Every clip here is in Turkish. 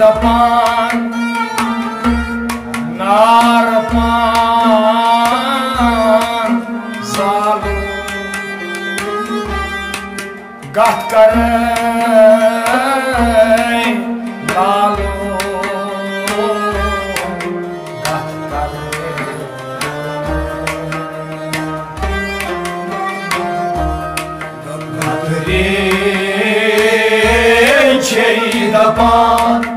Dapan Narpan Zalu Gatkarey upon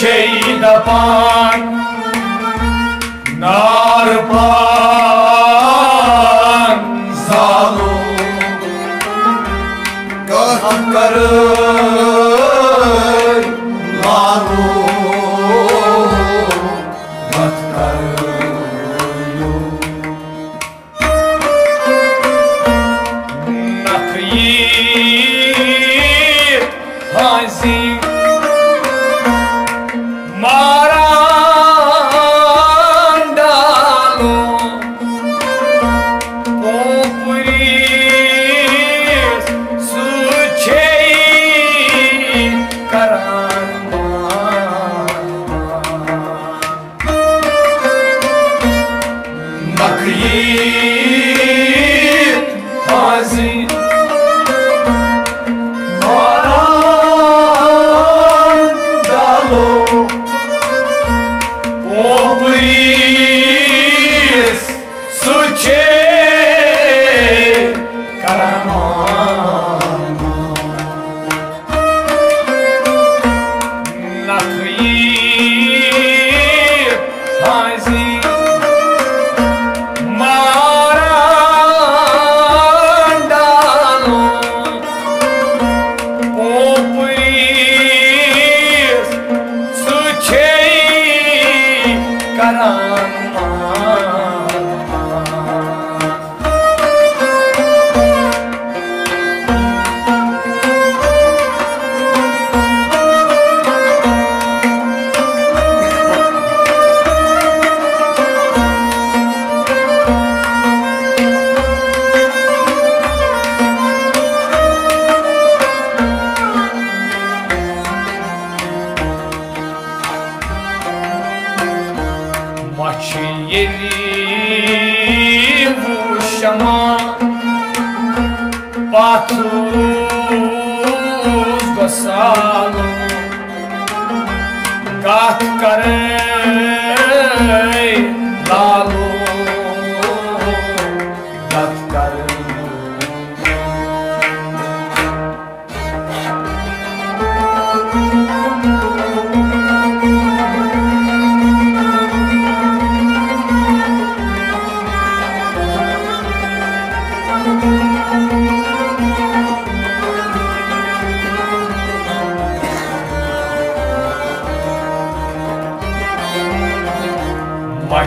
पाण pan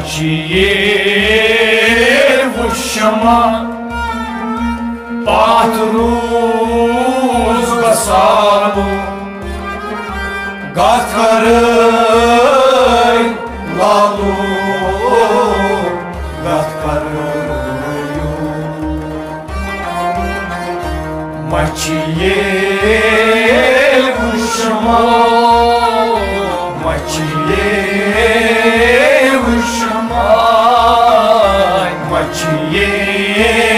Хачиер вущама Патруз басабу Гаткарай лалу Гаткараю Мачиер вущама yeah.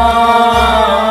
Allah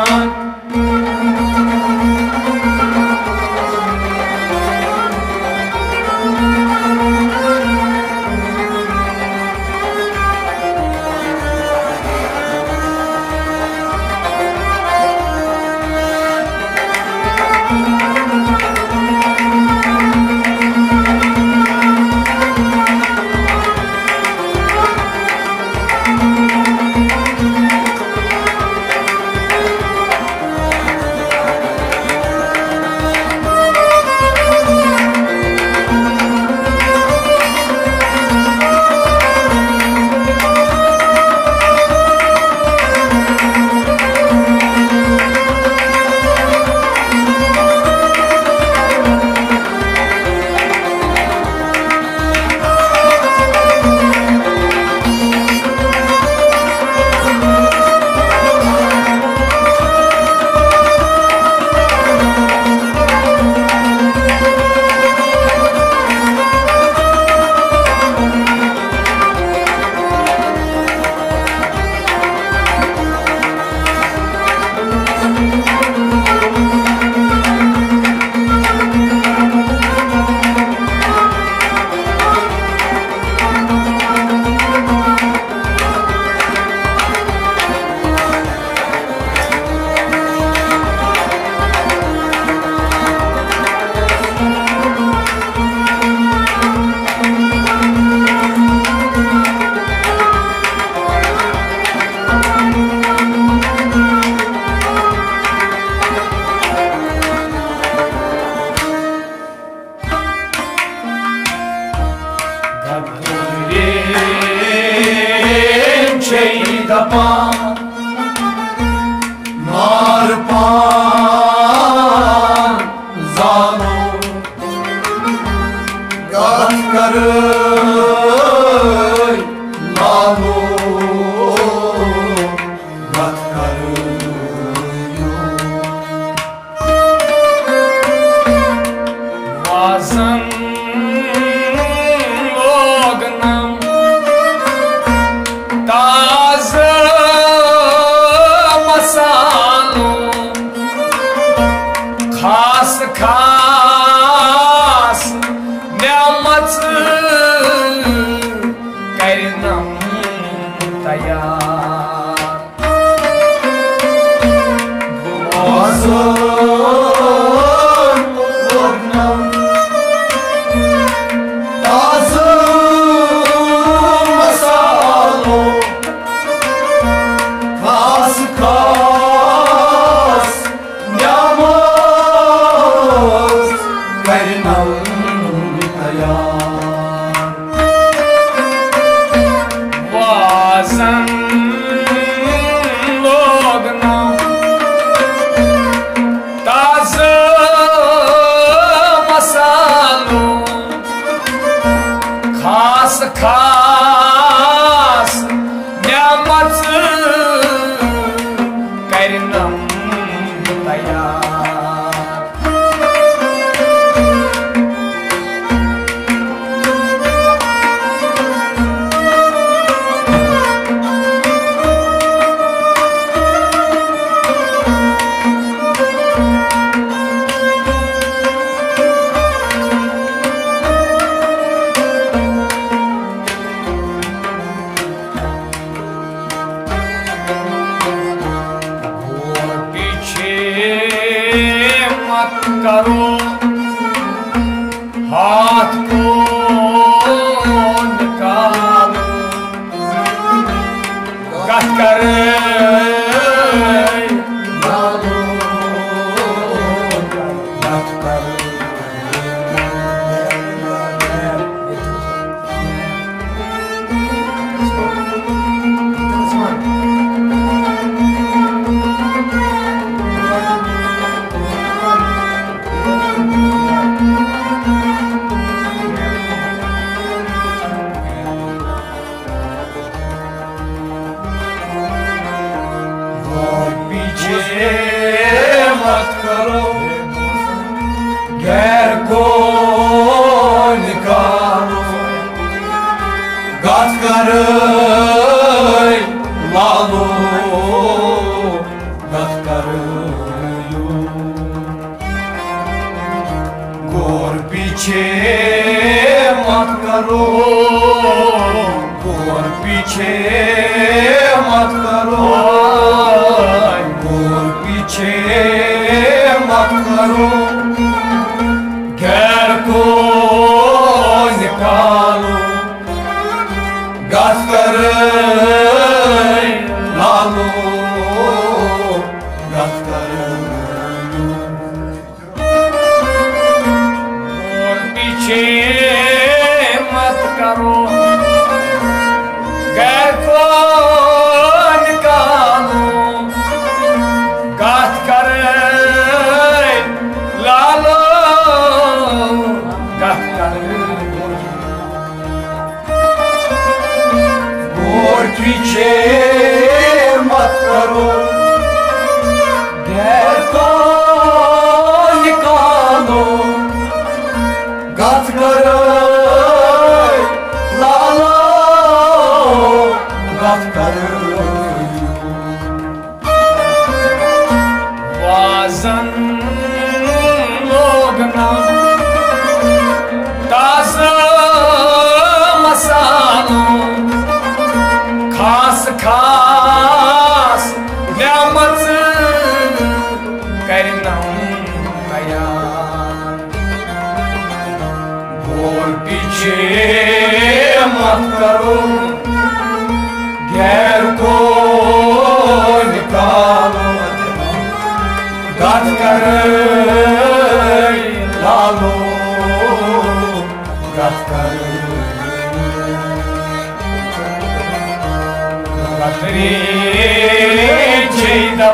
कर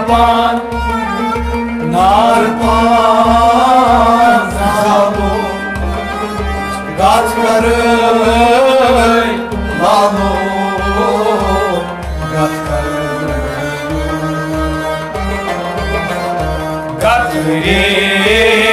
dabar Narpan zalu Gatkarıy lanu Gatkarıy kad trečiai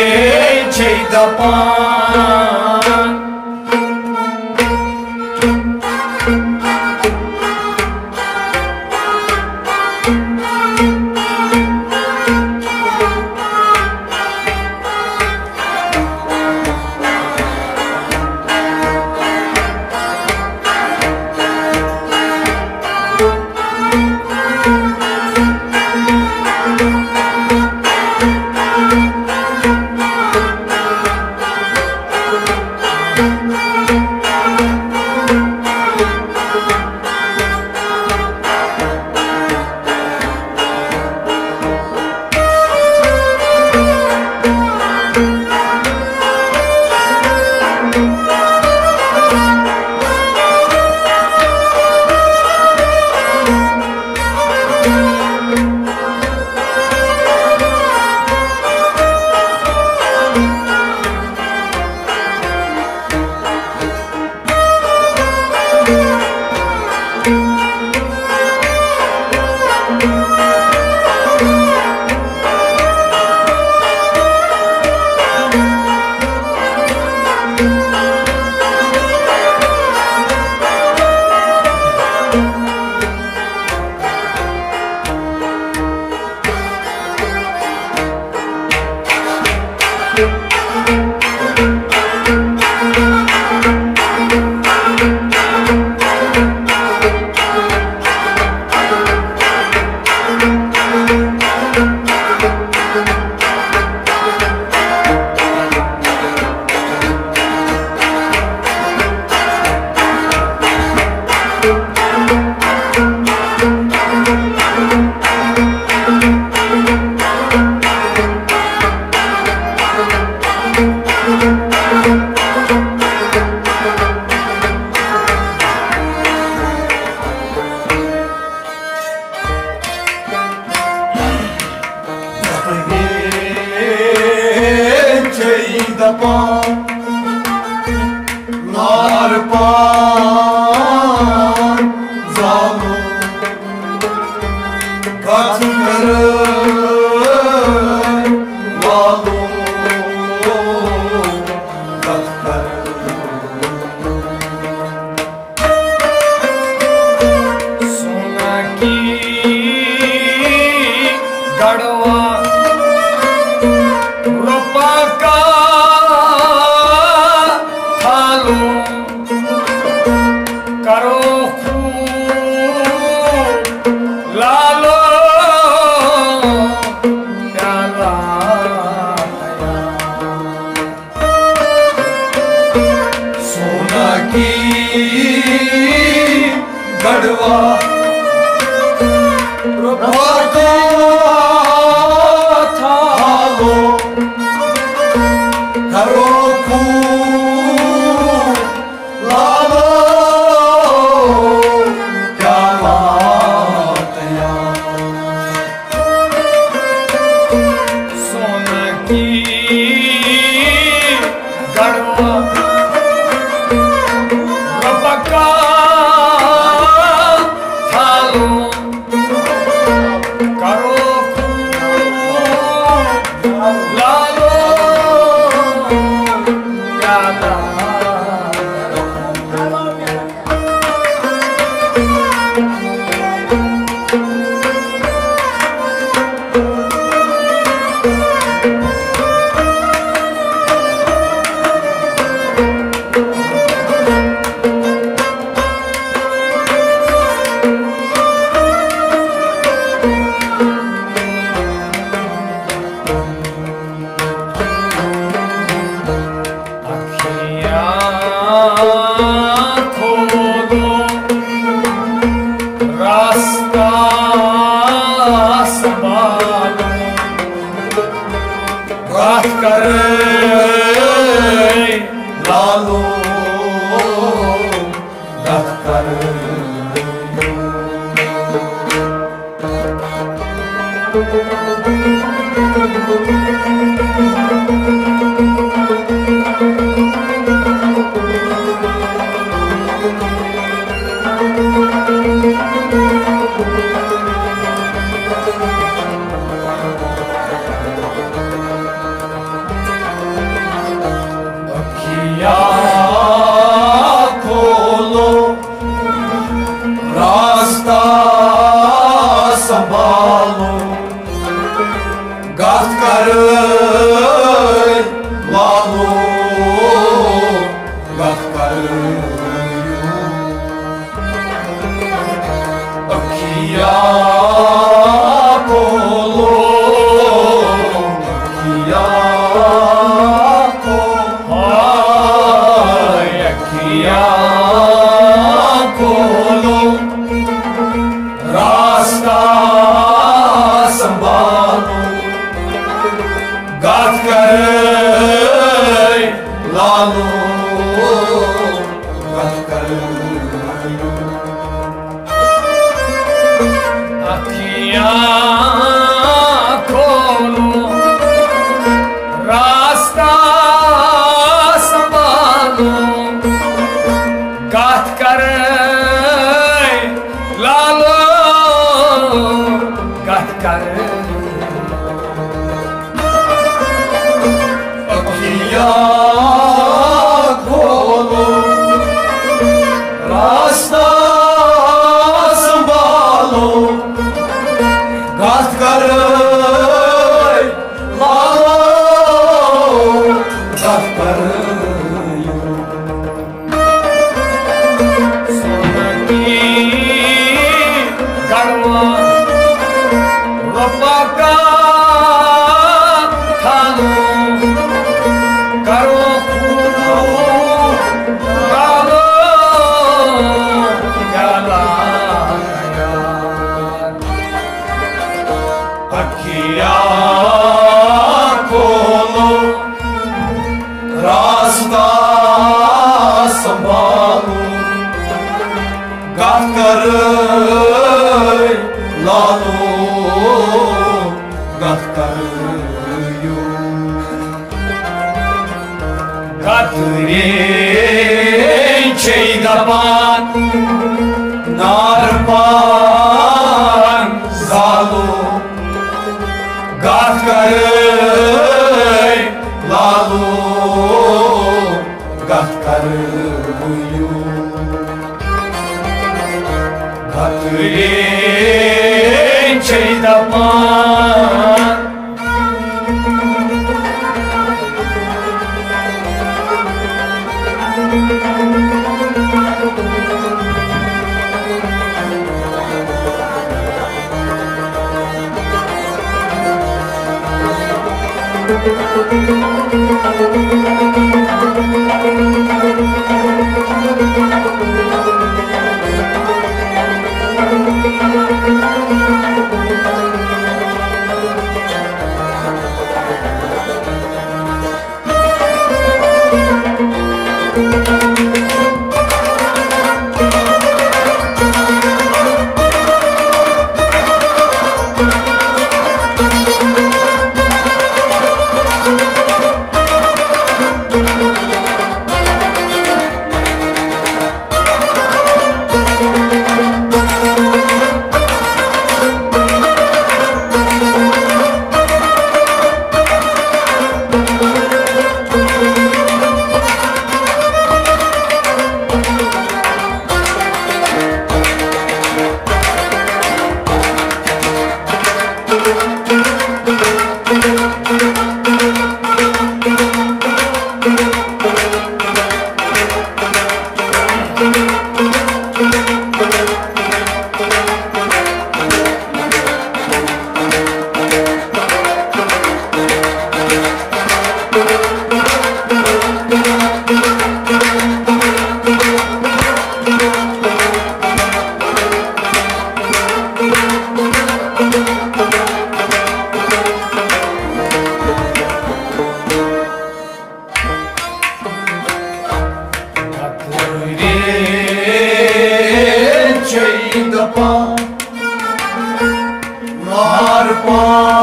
Narpan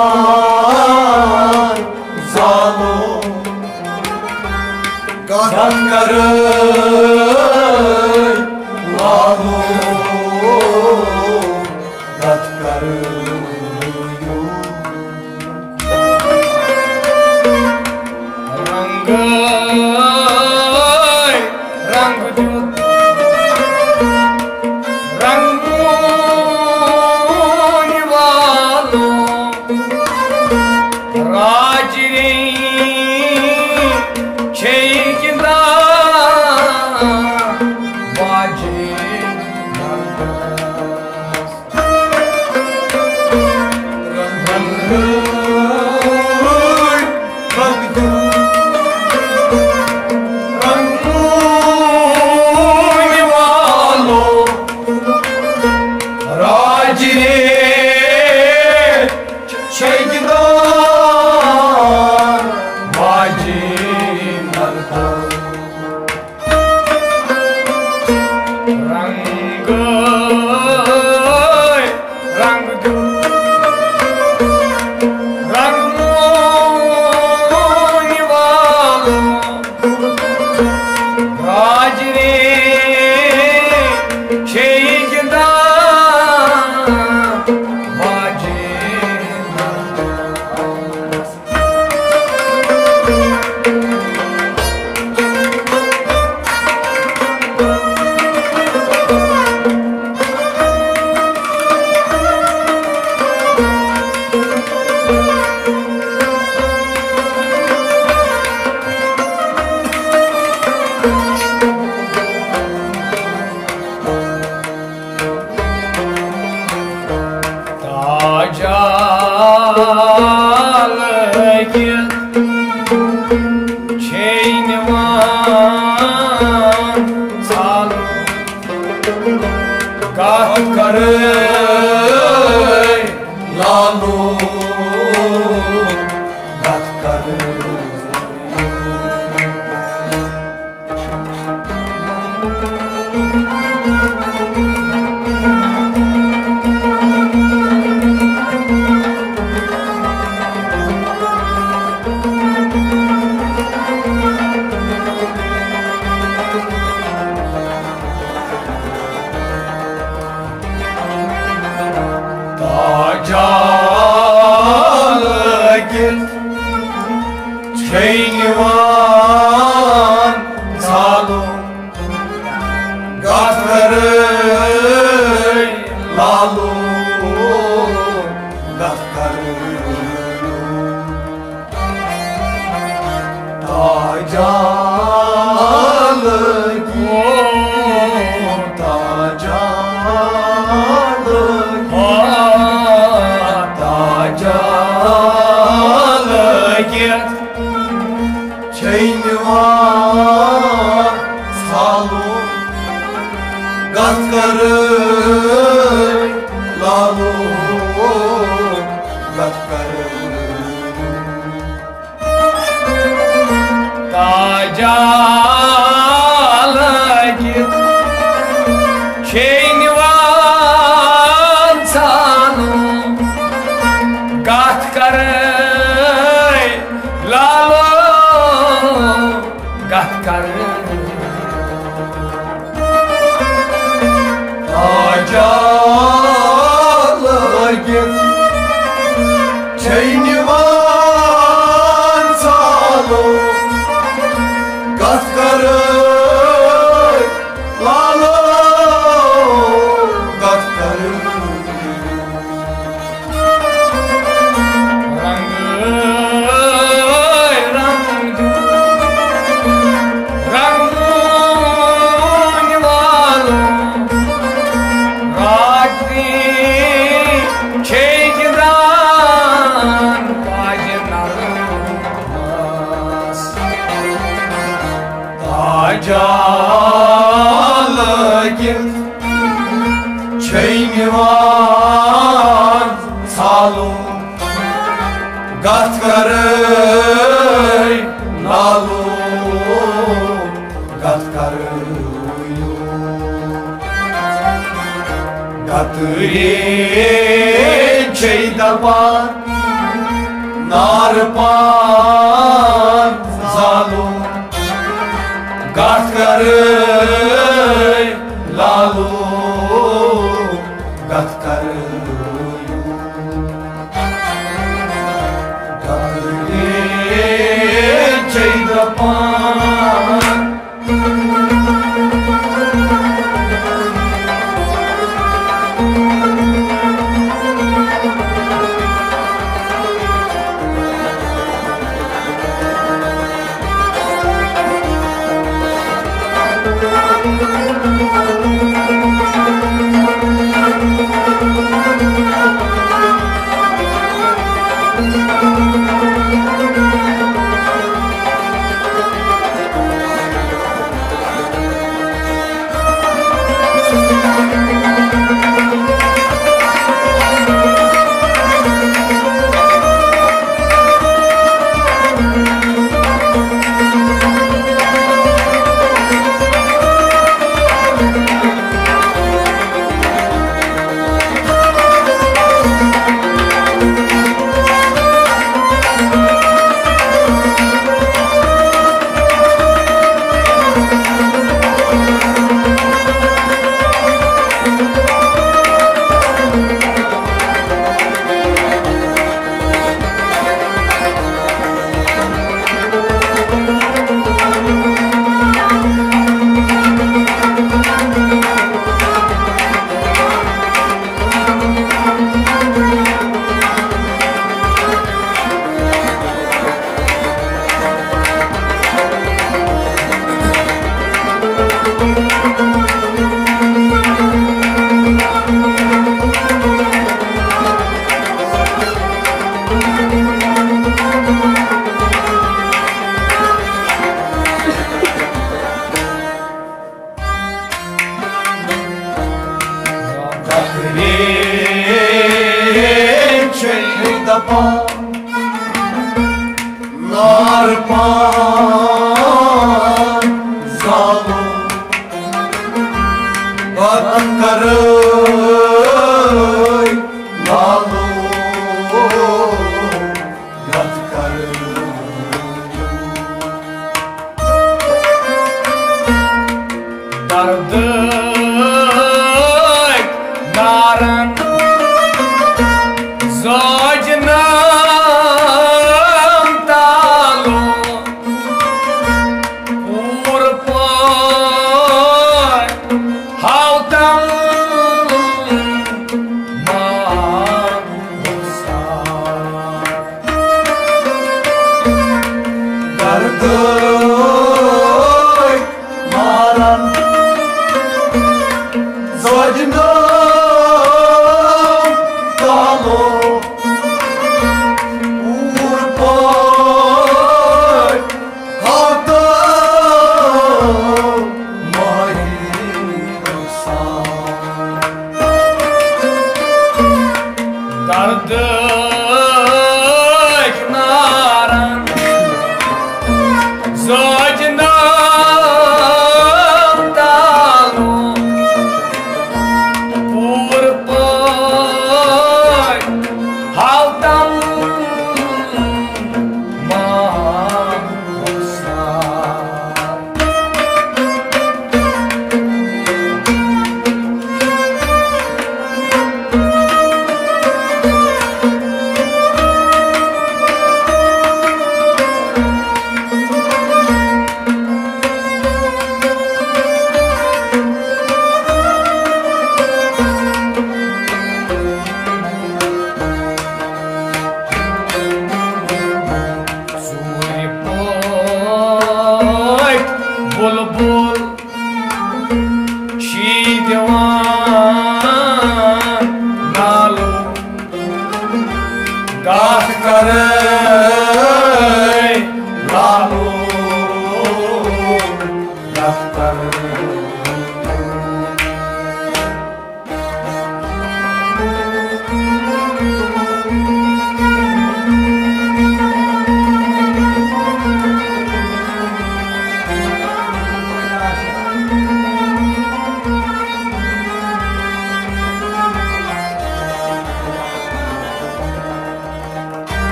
John. Gatkarı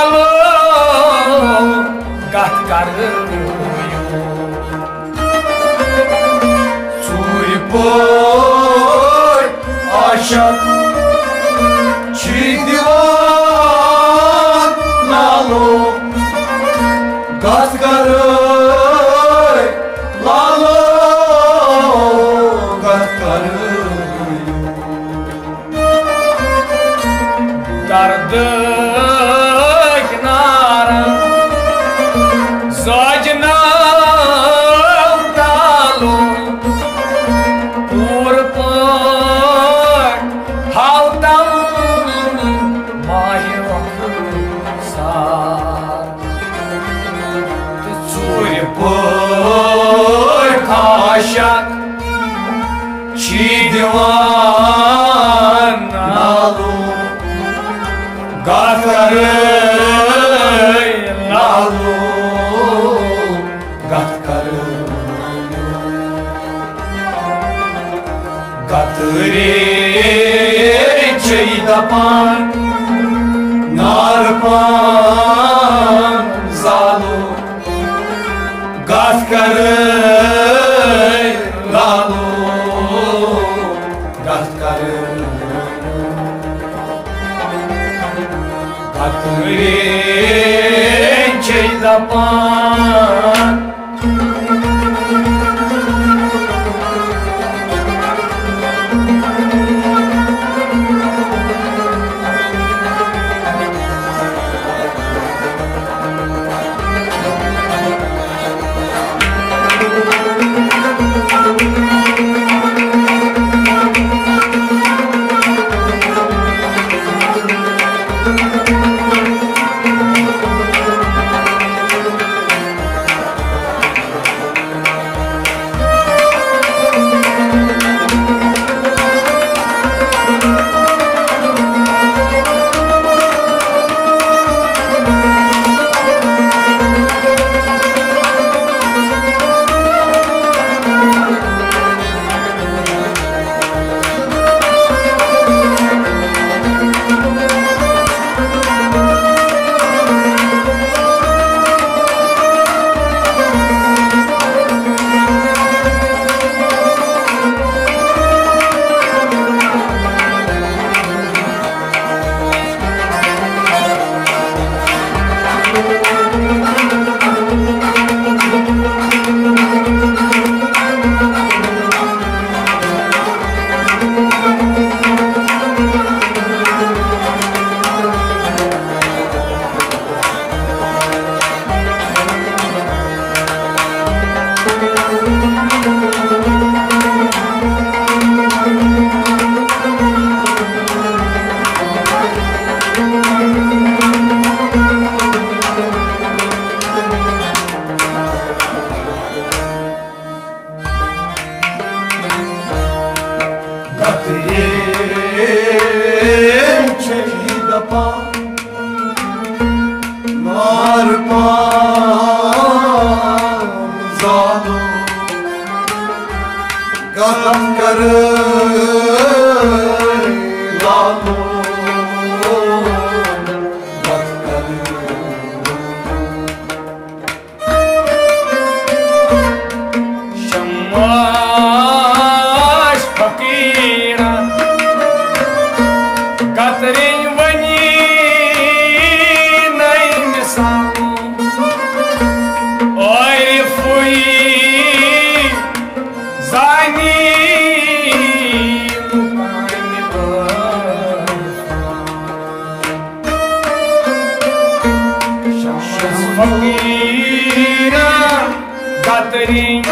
lalu Gat karay Suy boy aşağı yapar. Narpan zalu. Gafkarı lalu. Gafkarı Gafkarı Çeylapan Mawira Gathering